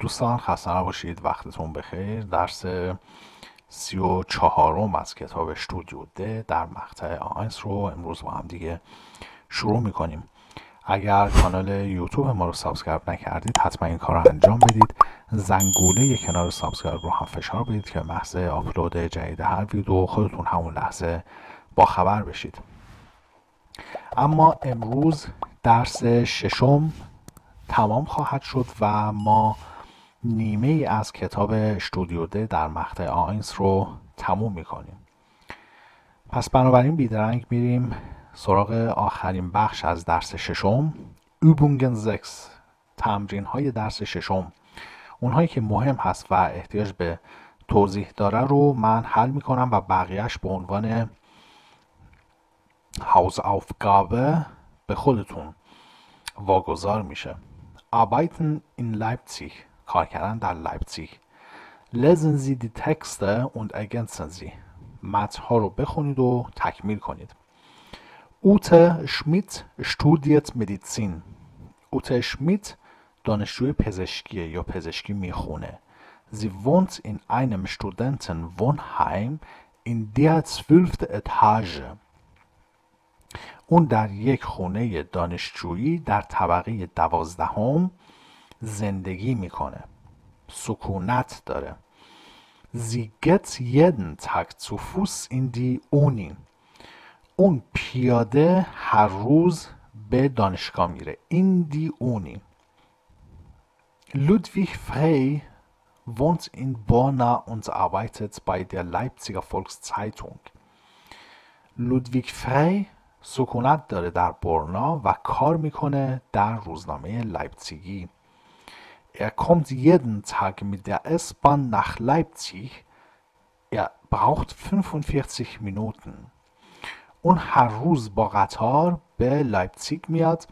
دوستان خسته نباشید وقتتون بخیر. درس سی و چهارم از کتاب Studio d در مقطع eins رو امروز با هم دیگه شروع می‌کنیم. اگر کانال یوتیوب ما رو subscribe نکردید حتما این کار رو انجام بدید. زنگوله کنار subscribe رو هم فشار بدید که محض آپلود جدید هر ویدیو خودتون همون لحظه با خبر بشید. اما امروز درس ششم تمام خواهد شد و ما نیمه از کتاب استودیو ده در مقطع آینس رو تموم می‌کنیم. پس بنابراین بیدرنگ میریم سراغ آخرین بخش از درس ششم. Übungen 6 تمرین های درس ششم. اونهایی که مهم هست و احتیاج به توضیح داره رو من حل می‌کنم و بقیهش به عنوان Hausaufgabe به خودتون واگذار میشه. Arbeiten in Leipzig. کار کردن در لایپزیگ. Lesen Sie die Texte und ergänzen sie متنها رو بخونید و تکمیل کنید. اوته شمیت studiert Medizin اوته شمیت دانشجوی پزشکی یا پزشکی می‌خونه. Sie wohnt in einem Studentenwohnheim in der zwölfte Etage اون در یک خونه دانشجویی در طبقه دوازدهم زندگی می‌کنه. سکونت داره. زیگت یدن تک توفوس این دی اونین اون پیاده هر روز به دانشگاه میره. این دی اونی لودویگ فری وونت این بونا اونت آرویتت بای در لایپسیگر فولکس زایتونگ لودویگ فری سکونت داره در برنا و کار می‌کنه در روزنامه لایپسیگی Er kommt jeden Tag mit der S-Bahn nach Leipzig. Er braucht 45 Minuten. اون هر روز با قطار به لایپزیگ میاد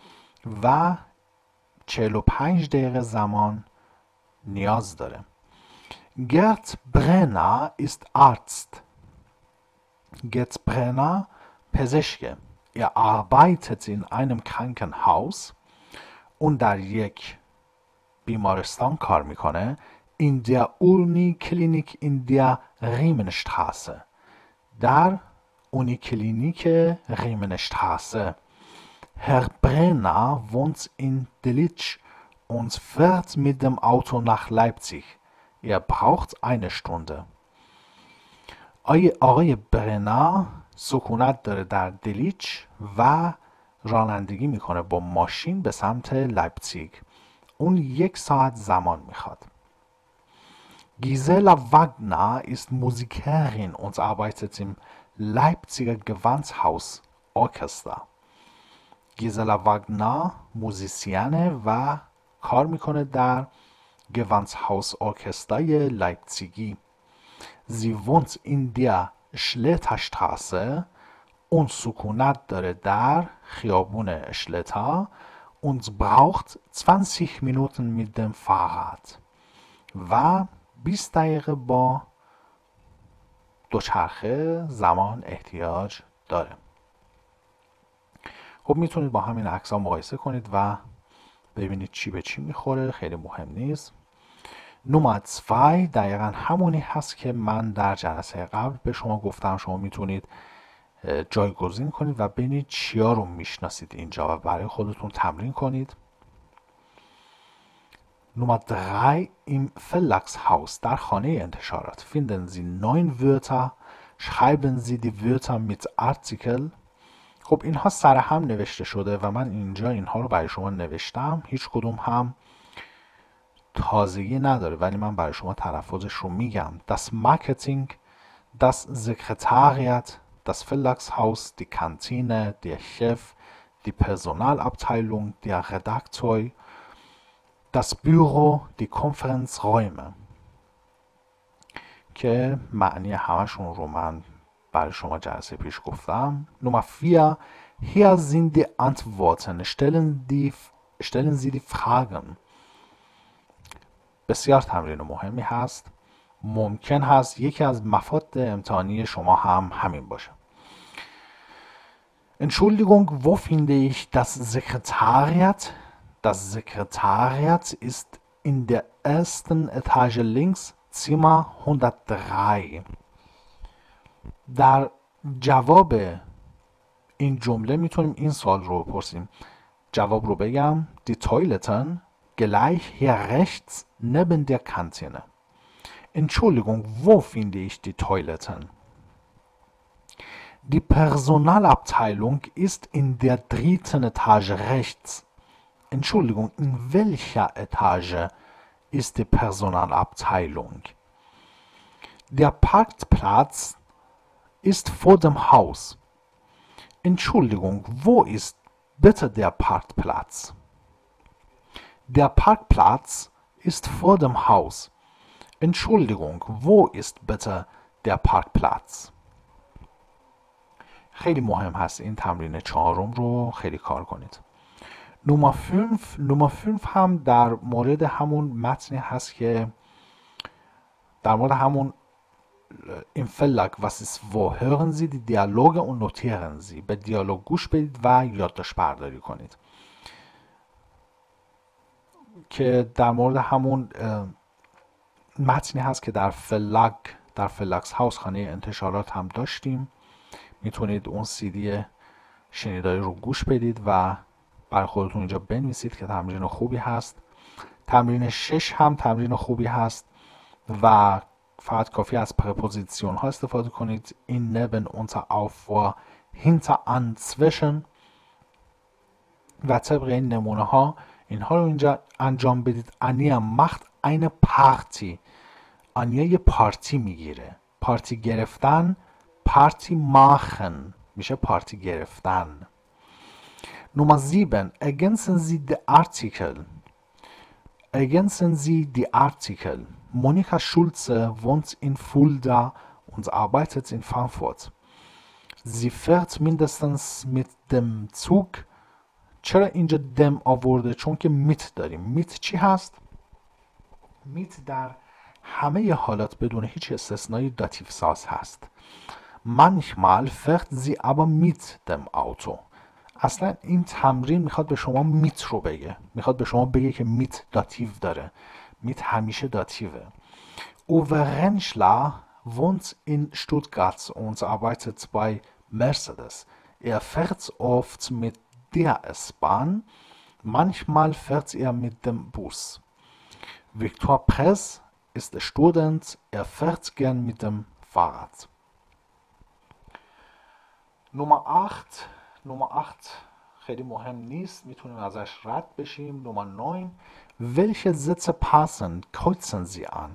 و 45 دقیقه زمان نیاز داره. Gerd Brenner ist Arzt. Gerd Brenner پزشکه. Er arbeitet in einem Krankenhaus und در یک بیمارستان کار می‌کنه in der Uni Klinik in der Riemenstraße در اونی کلینیک ریمنشتراسه Herr Brenner wohnt in Delitzsch und fährt mit dem Auto nach Leipzig. Er braucht eine Stunde. آقای, آقای برنا سکونت داره در دلیچ و رانندگی می‌کنه با ماشین به سمت لایپزیگ اون یک ساعت زمان می‌خواد Gisela Wagner ist Musikerin und arbeitet im Leipziger Gewandhaus Orchester. Gisela Wagner موزیسینه و کار می‌کنه در Gewandhaus Orchesterای لایپزیگی. Sie wohnt in der Schletterstraße اون سکونت داره در خیابون اشلتا und braucht 20 Minuten mit dem Fahrrad. و 20 دقیقه با دوچرخه زمان احتیاج داره خب می‌تونید با همین عکس مقایسه کنید و ببینید چی به چی می‌خوره خیلی مهم نیست نومد 2 دقیقا همونی هست که من در جلسه قبل به شما گفتم شما می‌تونید جایگزین کنید و ببینید چیا رو می‌شناسید اینجا و برای خودتون تمرین کنید. Nummer 3 im Verlagshaus در خانه انتشارات. Finden Sie neun Wörter schreiben Sie die Wörter mit Artikel. خب اینها سر هم نوشته شده و من اینجا اینها رو برای شما نوشتم. هیچ کدوم هم تازگی نداره ولی من برای شما تلفظش رو میگم. Das Marketing das Sekretariat das Verlagshaus, die Kantine, der Chef, die Personalabteilung, der Redakteur, das Büro, die Konferenzräume که معنی همشون رو من برای شما جلسه پیش گفتم Nummer 4 Hier sind die Antworten stellen, die, stellen Sie die Fragen بسیار تمرین مهمی هست ممکن هست یکی از مفاد امتحانی شما هم همین باشه Entschuldigung, wo finde ich das Sekretariat? Das Sekretariat ist in der ersten Etage links Zimmer 103 در جواب این جمله میتونیم این سوال رو بپرسیم جواب رو بگم Die Toiletten gleich hier rechts neben der Kantine Entschuldigung, wo finde ich die Toiletten? Die Personalabteilung ist in der dritten Etage rechts. Entschuldigung, in welcher Etage ist die Personalabteilung? Der Parkplatz ist vor dem Haus. Entschuldigung, wo ist bitte der Parkplatz? Der Parkplatz ist vor dem Haus. Entschuldigung, wo ist bitte der Parkplatz? خیلی مهم هست این تمرین چهارم رو خیلی کار کنید. نوما 5 نوما 5 هم در مورد همون متنی هست که در مورد همون ist wo hören Sie die Dialoge und notieren Sie به دیالوگ گوش بدید و یادداشت برداری کنید. که در مورد همون متنی هست که در Verlag در Verlagshaus خانه انتشارات هم داشتیم. می‌تونید اون سیدی شنیداری رو گوش بدید و بر خودتون اینجا بنویسید که تمرین خوبی هست. تمرین شش هم تمرین خوبی هست و فقط کافیه از Präposition ها استفاده کنید. این neben unter auf و hinter zwischen و طبق این نمونه ها اینها رو اینجا انجام بدید. انیا مخت eine پارتی. انیا یه پارتی می‌گیره. پارتی گرفتن پارتی ماخن میشه پارتی گرفتن Nummer 7. Ergänzen Sie die Artikel. Ergänzen Sie die Artikel. Monika Schulze wohnt in Fulda und arbeitet in Frankfurt. Sie fährt mindestens mit dem Zug. چرا اینجا دم آورده چون که میت داریم میت چی هست میت در همه حالات بدون هیچ استثنایی داتیف ساز هست manchmal fährt sie aber mit dem Auto اصلا این تمرین میخواد به شما میت رو بگه میخواد به شما بگه که میت داتیو داره میت همیشه داتیوه Uwe Rentschler wohnt in Stuttgart und arbeitet bei Mercedes. Er fährt oft mit der S-Bahn, manchmal fährt er mit dem Bus. Viktor Press ist Student, er fährt gern mit dem Fahrrad. Nummer 8 نمره 8 خیلی مهم نیست می‌تونیم ازش رد بشیم نمره 9 welche Sätze passen kreuzen Sie an?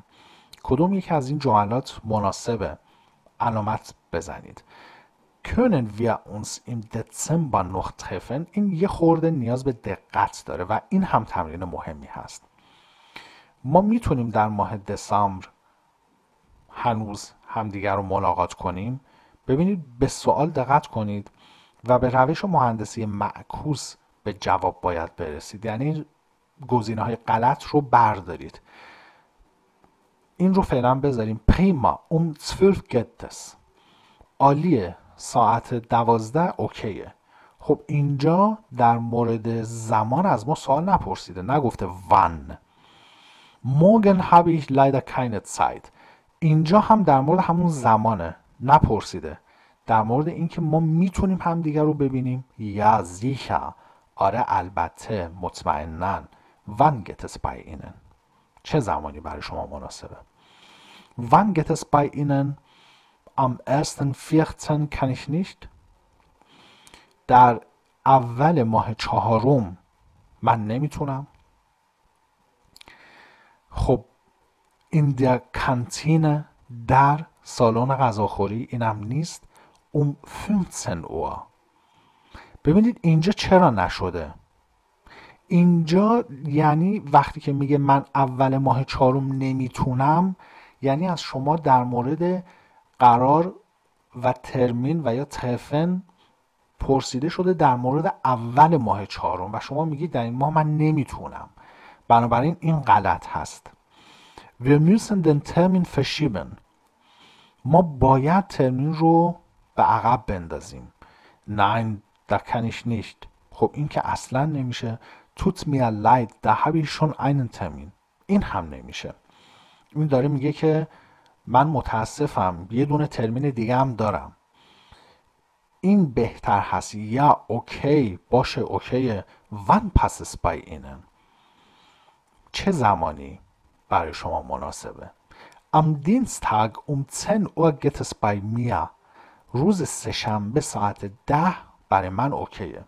کدوم یکی از این جملات مناسبه علامت بزنید können wir uns im Dezember noch treffen? این یه خورده نیاز به دقت داره و این هم تمرین مهمی هست ما می‌تونیم در ماه دسامبر هنوز همدیگر رو ملاقات کنیم ببینید به سوال دقت کنید و به روش مهندسی معکوس به جواب باید برسید. یعنی گزینه های غلط رو بردارید. این رو فعلا بذاریم. پریما اون 12 گتس عالیه. ساعت دوازده اوکیه. خب اینجا در مورد زمان از ما سوال نپرسیده. نگفته ون morgen habe ich leider keine Zeit. اینجا هم در مورد همون زمانه. نپرسیده. در مورد اینکه ما می‌تونیم همدیگر رو ببینیم یا زیخا آره البته مطمئنا ون گتس بای اینن چه زمانی برای شما مناسبه؟ ون گتس بای اینن am 1.14 kann ich nicht. در اول ماه چهارم من نمی‌تونم. خب این در کانتینه در سالن غذاخوری اینم نیست um 15 Uhr ببینید اینجا چرا نشده؟ اینجا یعنی وقتی که میگه من اول ماه چهارم نمی‌تونم یعنی از شما در مورد قرار و ترمین و یا ترفن پرسیده شده در مورد اول ماه چهارم و شما میگید در این ماه من نمی‌تونم. بنابراین این غلط هست. Wir müssen den Termin verschieben. ما باید Termin رو به عقب بندازیم. kann ich nicht خب این که اصلا نمیشه. leid da habe ich schon einen Termin این هم نمیشه. این داره میگه که من متاسفم. یه دونه Termin دیگه هم دارم. این بهتر هست. ja okay باشه okay wann passt es bei Ihnen چه زمانی برای شما مناسبه؟ ام دینستاگ ام 10 Uhr geht es bei mir. روز سهشنبه ساعت ده برای من اوکیه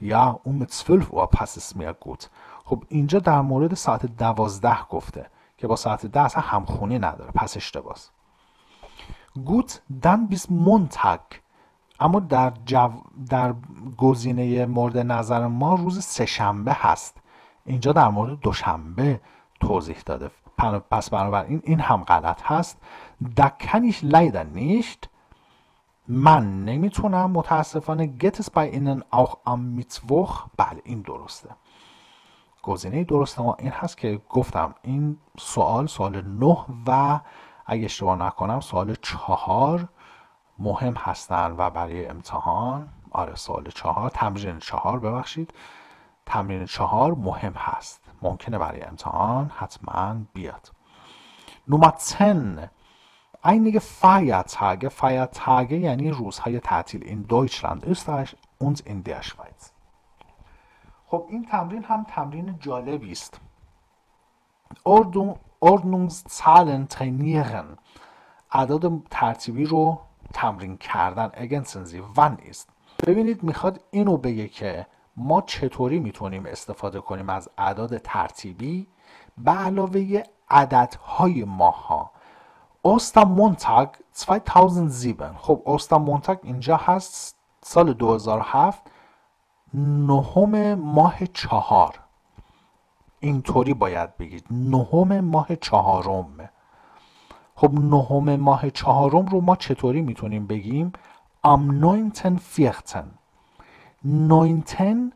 یا اون 12 Uhr passt es mir gut. خب اینجا در مورد ساعت دوازده گفته که با ساعت ده اصلا همخونی نداره پس اشتباس گوت دن بیس مونتاگ اما در, جو... در گزینه مورد نظر ما روز سهشنبه هست اینجا در مورد دوشنبه توضیح داده پس بنابراین این هم غلط هست. دکنیش لیدر نیشت. من نمی‌تونم متاسفانه گتس بای اینن auch am میتوخ. بله این درسته. گزینه درست ما این هست که گفتم این سوال سوال نه و اگه اشتباه نکنم سوال چهار مهم هستن و برای امتحان. آره سوال چهار. تمرین چهار ببخشید. تمرین چهار مهم هست. ممکنه برای امتحان حتما بیاد. نومر 10 einige Feiertage Feiertage یعنی روزهای تعطیل. in Deutschland Österreich und in der Schweiz خب این تمرین هم تمرین جالبی است. Ordnungszahlen trainieren اعداد ترتیبی رو تمرین کردن. اگنسنزی ون است. ببینید می‌خواد اینو بگه که ما چطوری می‌تونیم استفاده کنیم از اعداد ترتیبی؟ به علاوه عددهای ماها. مونتاگ 2007 خب مونتاگ اینجا هست سال 2007 نهم ماه چهار. اینطوری باید بگید. نهم ماه چهارم. خب نهم ماه چهارم رو ما چطوری می‌تونیم بگیم؟ ام 19 19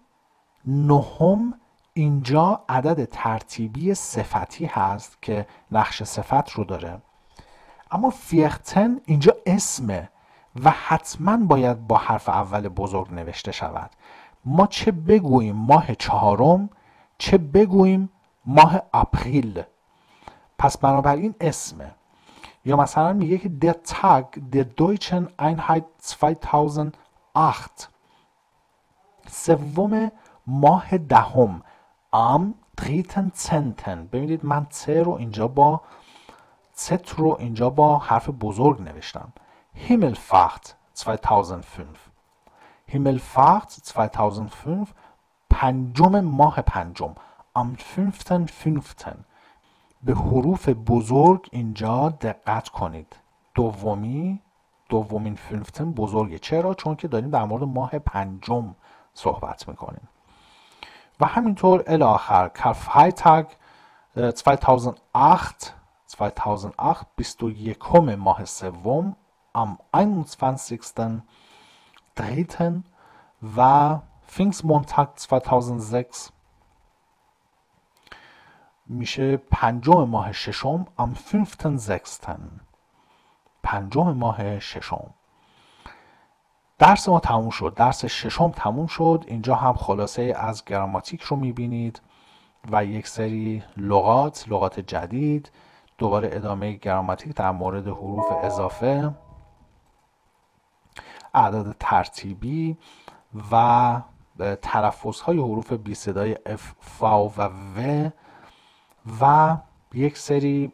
نهم اینجا عدد ترتیبی صفتی هست که نقش صفت رو داره. اما فیختن اینجا اسمه و حتما باید با حرف اول بزرگ نوشته شود. ما چه بگوییم ماه چهارم چه بگوییم ماه اپریل. پس بنابراین اسمه. یا مثلا میگه که der Tag der Deutschen Einheit 2008 سوم ماه دهم. ام دریتن سنتن ببینید من سه رو اینجا با ست رو اینجا با حرف بزرگ نوشتم. هیملفاخت 2005 هیملفاخت 2005 پنجم ماه پنجم. ام fünften به حروف بزرگ اینجا دقت کنید. دومی دومین فünften بزرگه. چرا؟ چون که داریم در مورد ماه پنجم صحبت می‌کنیم و همینطور الاخر کارفایتاگ 2008 2008 21 ماه سوم am 21. dritten و Pfingstmontag 2006 میشه پنجم ماه ششم am 5. پنجم ماه ششم درس ما تموم شد درس ششم تموم شد اینجا هم خلاصه از گراماتیک رو می‌بینید و یک سری لغات لغات جدید دوباره ادامه گراماتیک در مورد حروف اضافه اعداد ترتیبی و تلفظ های حروف بی صدای اف فاو و و و یک سری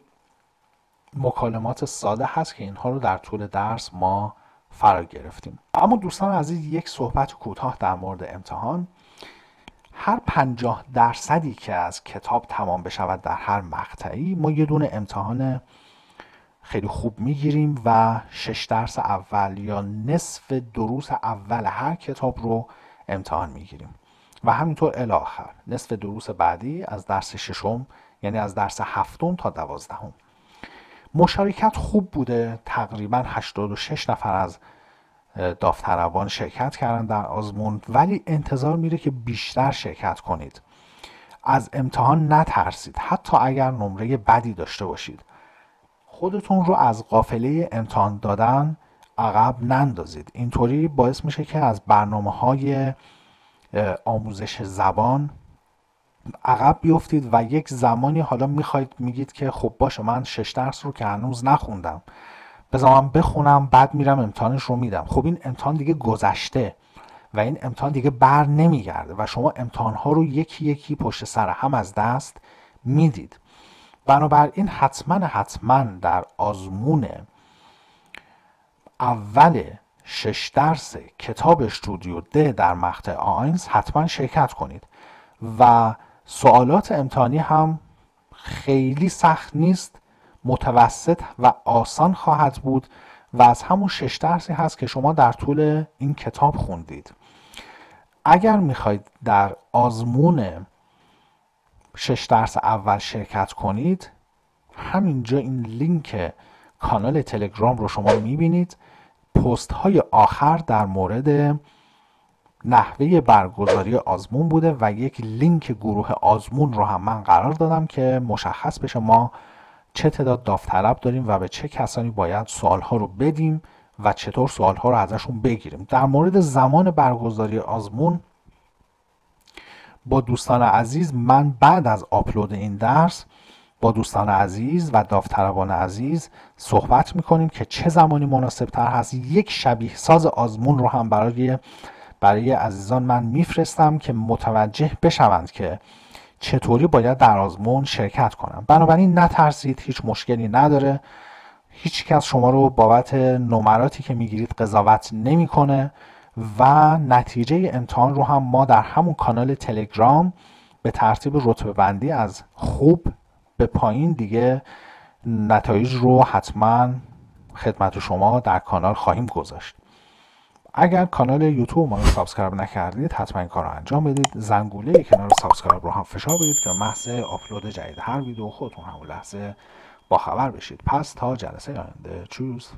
مکالمات ساده هست که اینها رو در طول درس ما فرا گرفتیم. اما دوستان عزیز یک صحبت کوتاه در مورد امتحان. هر پنجاه درصدی که از کتاب تمام بشود در هر مقطعی ما یه دونه امتحان خیلی خوب می‌گیریم و شش درس اول یا نصف دروس اول هر کتاب رو امتحان می‌گیریم. و همینطور الاخر نصف دروس بعدی از درس ششم یعنی از درس هفتم تا دوازدهم. مشارکت خوب بوده. تقریبا 86 نفر از داوطلبان شرکت کردن در آزمون ولی انتظار میره که بیشتر شرکت کنید. از امتحان نترسید. حتی اگر نمره بدی داشته باشید. خودتون رو از قافله امتحان دادن عقب نندازید. اینطوری باعث میشه که از برنامه های آموزش زبان عقب بیفتید و یک زمانی حالا می‌خواید میگید که خب باشه من شش درس رو که هنوز نخوندم بذار من بخونم بعد میرم امتحانش رو میدم. خب این امتحان دیگه گذشته و این امتحان دیگه بر نمیگرده و شما امتحان ها رو یکی یکی پشت سر هم از دست می‌دید. بنابراین حتما حتما در آزمون اول شش درس کتاب استودیو د در مقطع آینز حتما شرکت کنید و سوالات امتحانی هم خیلی سخت نیست متوسط و آسان خواهد بود و از همون شش درسی هست که شما در طول این کتاب خوندید. اگر می‌خواید در آزمون شش درس اول شرکت کنید همینجا این لینک کانال تلگرام رو شما می‌بینید. پست های آخر در مورد نحوه برگزاری آزمون بوده و یک لینک گروه آزمون رو هم من قرار دادم که مشخص بشه ما چه تعداد داوطلب داریم و به چه کسانی باید سوال ها رو بدیم و چطور سوال ها رو ازشون بگیریم. در مورد زمان برگزاری آزمون با دوستان عزیز من بعد از آپلود این درس با دوستان عزیز و داوطلبان عزیز صحبت می‌کنیم که چه زمانی مناسب تر هست یک شبیه ساز آزمون رو هم برای برای عزیزان من میفرستم که متوجه بشوند که چطوری باید در آزمون شرکت کنم. بنابراین نترسید هیچ مشکلی نداره. هیچ کس شما رو بابت نمراتی که می‌گیرید قضاوت نمی‌کنه و نتیجه امتحان رو هم ما در همون کانال تلگرام به ترتیب رتبه بندی از خوب به پایین دیگه نتایج رو حتما خدمت شما در کانال خواهیم گذاشت. اگر کانال یوتیوب ما رو subscribe نکردید حتما این کار رو انجام بدید. زنگوله کنار subscribe رو هم فشار بدید که محض آپلود جدید هر ویدیو خودتون همون لحظه با خبر بشید. پس تا جلسه آینده. چوز